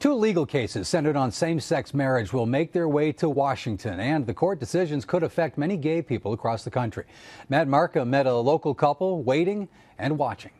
Two legal cases centered on same sex marriage will make their way to Washington, and the court decisions could affect many gay people across the country. Matt Markham met a local couple waiting and watching.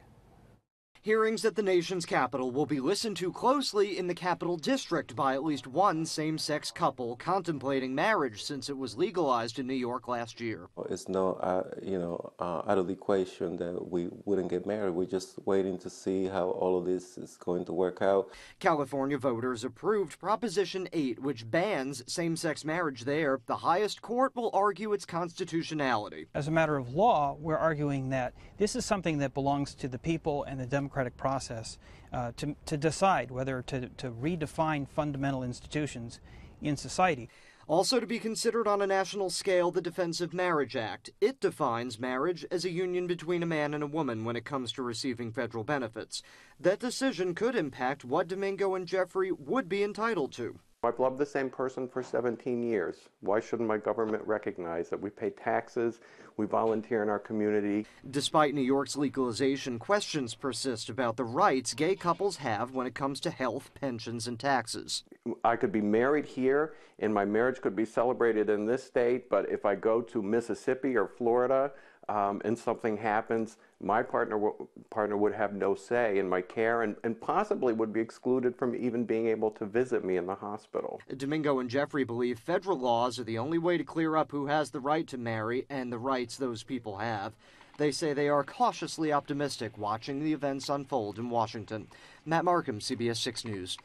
Hearings at the nation's capital will be listened to closely in the Capital District by at least one same sex couple contemplating marriage since it was legalized in New York last year. It's no, uh, you know, uh, out of the equation that we wouldn't get married. We're just waiting to see how all of this is going to work out. California voters approved Proposition 8, which bans same sex marriage there. The highest court will argue its constitutionality. As a matter of law, we're arguing that this is something that belongs to the people and the Democratic democratic process uh, to, to decide whether to, to redefine fundamental institutions in society. Also to be considered on a national scale, the Defense of Marriage Act. It defines marriage as a union between a man and a woman when it comes to receiving federal benefits. That decision could impact what Domingo and Jeffrey would be entitled to. I've loved the same person for 17 years. Why shouldn't my government recognize that we pay taxes, we volunteer in our community? Despite New York's legalization, questions persist about the rights gay couples have when it comes to health, pensions, and taxes. I could be married here and my marriage could be celebrated in this state, but if I go to Mississippi or Florida, um, and something happens, my partner partner would have no say in my care and, and possibly would be excluded from even being able to visit me in the hospital. Domingo and Jeffrey believe federal laws are the only way to clear up who has the right to marry and the rights those people have. They say they are cautiously optimistic watching the events unfold in Washington. Matt Markham, CBS 6 News.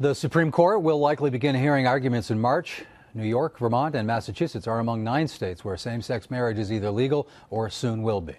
The Supreme Court will likely begin hearing arguments in March. New York, Vermont, and Massachusetts are among nine states where same sex marriage is either legal or soon will be.